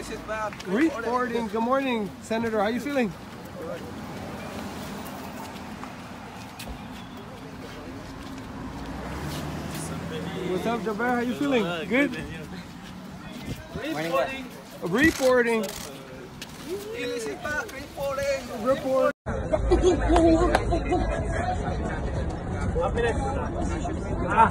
illicit back. Reporting. Good morning, Senator. How are you feeling? What's up, Jaber? How are you feeling? Good. Reporting. Reporting. Illicit back. Reporting. Report. Ah,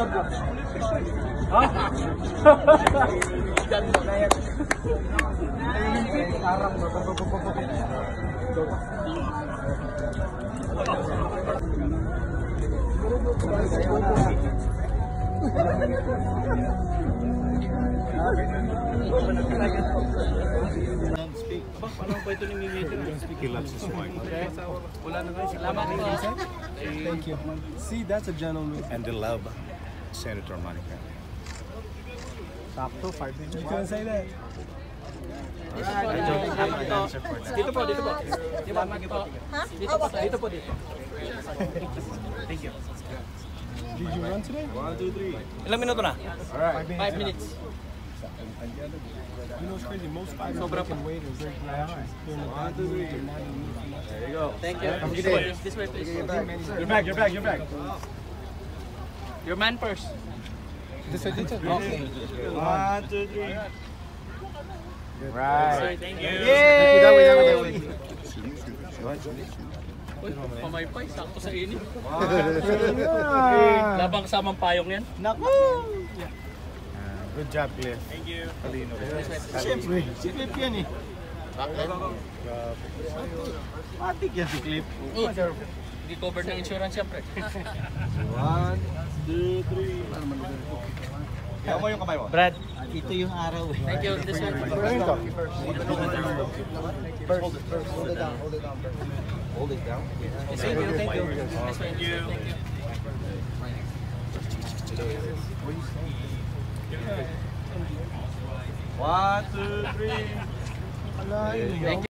Sunod na. Ha? Arang ba? He loves his wife. Thank you. See, that's a gentleman. And they love Senator Monica. Sakto, 5 minutes. You gonna say that? Dito po, dito po. Dito po. Dito po, dito po, dito. Did you run today? One, two, three. Ilang minuto na? Alright. 5 minutes. You know what's crazy? Most fighters can wait and break reactions. During the bad mood, they're not in the mood for that. Thank you. This way, this way please. You're back, you're back, you're back. Your man first. This way, this way. Okay. One, two, three. Sorry, thank you. That way, that way, that way. Uy, pamaypay, sakto sa init. Ah. Labang kasamang payong yan. Naku! Good job, Cliff. Thank you. Kalino. Siyempre, si Clip yan eh. Matik yan si Clip. Oh, Hindi covered ng insurance siyempre. One, two, three. Kaya mo yung kamay mo. Brad, ito yung araw eh. Thank you. This way. Ayun to. This way, thank you. This way. Thank you. One, two, three. Ala, yun. Thank you.